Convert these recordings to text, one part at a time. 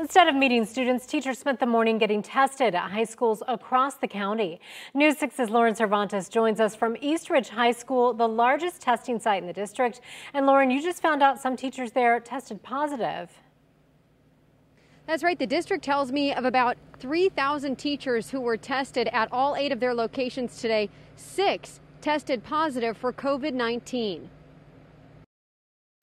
Instead of meeting students, teachers spent the morning getting tested at high schools across the county. News 6's Lauren Cervantes joins us from East Ridge High School, the largest testing site in the district. And Lauren, you just found out some teachers there tested positive. That's right. The district tells me of about 3,000 teachers who were tested at all eight of their locations today. Six tested positive for COVID 19.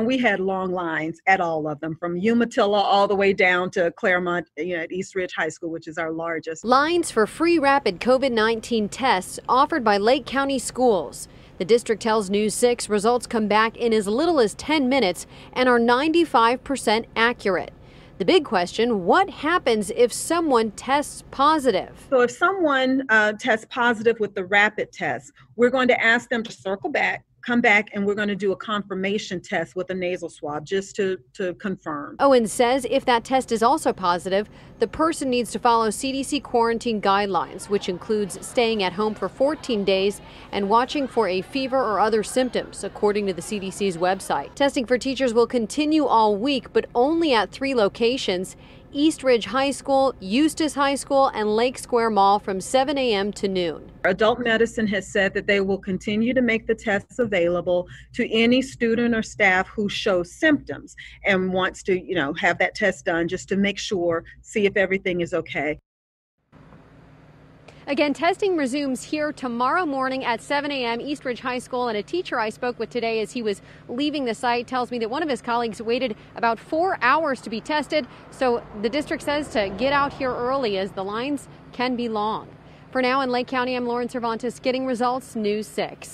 We had long lines at all of them, from Umatilla all the way down to Clermont, you know, at East Ridge High School, which is our largest. Lines for free rapid COVID 19 tests offered by Lake County schools. The district tells News 6 results come back in as little as 10 minutes and are 95% accurate. The big question what happens if someone tests positive? So, if someone uh, tests positive with the rapid test, we're going to ask them to circle back come back and we're going to do a confirmation test with a nasal swab just to, to confirm. Owen says if that test is also positive, the person needs to follow CDC quarantine guidelines, which includes staying at home for 14 days and watching for a fever or other symptoms, according to the CDC's website. Testing for teachers will continue all week, but only at three locations. East Ridge High School, Eustis High School, and Lake Square Mall from 7 a.m. to noon. Adult medicine has said that they will continue to make the tests available to any student or staff who shows symptoms and wants to, you know, have that test done just to make sure, see if everything is okay. Again, testing resumes here tomorrow morning at 7 a.m. East Ridge High School. And a teacher I spoke with today as he was leaving the site tells me that one of his colleagues waited about four hours to be tested. So the district says to get out here early as the lines can be long. For now in Lake County, I'm Lauren Cervantes getting results, News 6.